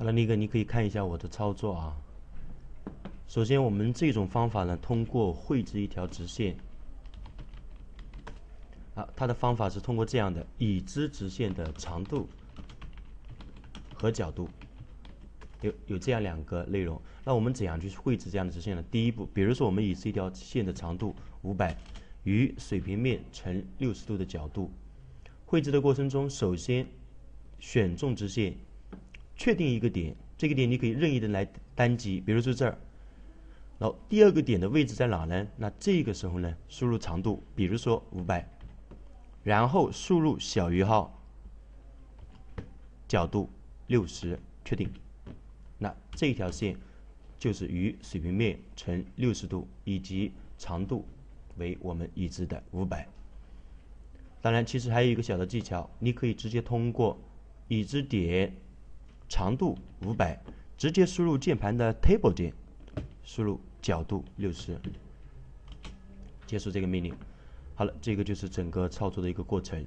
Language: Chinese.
好了，那个你可以看一下我的操作啊。首先，我们这种方法呢，通过绘制一条直线。啊，它的方法是通过这样的已知直线的长度和角度，有有这样两个内容。那我们怎样去绘制这样的直线呢？第一步，比如说我们已知一条线的长度五百与水平面呈六十度的角度，绘制的过程中，首先选中直线，确定一个点，这个点你可以任意的来单击，比如说这儿。然后第二个点的位置在哪呢？那这个时候呢，输入长度，比如说五百，然后输入小于号，角度六十，确定。那这条线就是与水平面呈六十度，以及长度为我们已知的五百。当然，其实还有一个小的技巧，你可以直接通过已知点长度五百，直接输入键盘的 Table 键，输入。角度六十，结束这个命令。好了，这个就是整个操作的一个过程。